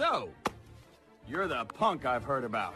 So, you're the punk I've heard about.